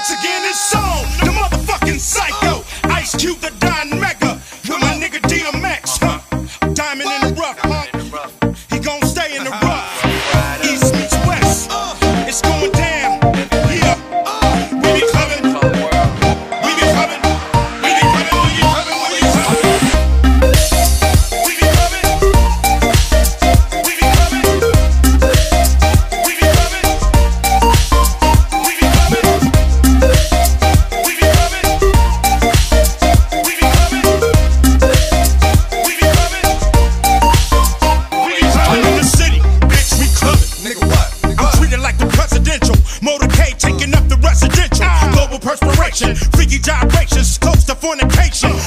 Once again, it's on the motherfucking psycho. Ice Cube, the Don Mega. With my nigga DMX, huh? Diamond penetration, freaky gyrations, close to fornication.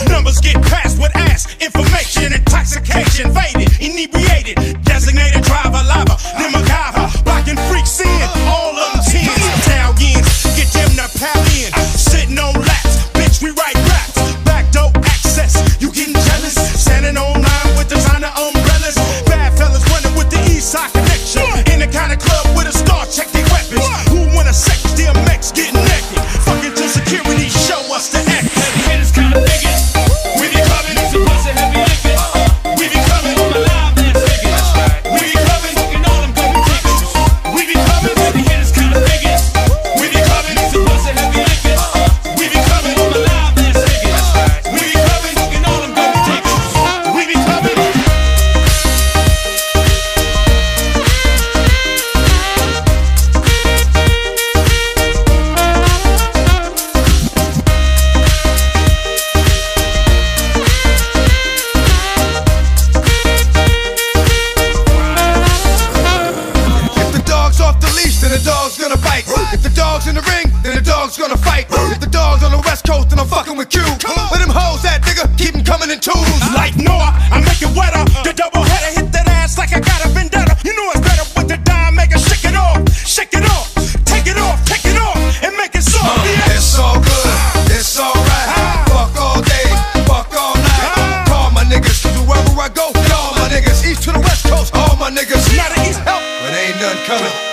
truth and I'm fucking with you. Let them hoes that nigga keep them coming in twos. Like Noah, I make it wetter. Uh. The double header hit that ass like I got a vendetta. You know it's better with the dime, make it shake it off, shake it off, take it off, take it off, and make it soft. Uh, yeah. It's all good, it's alright. Uh. Fuck all day, fuck all night. Uh. Call my niggas, cause wherever I go, all my niggas. East to the west coast, all my niggas. Now the east help, but ain't none coming.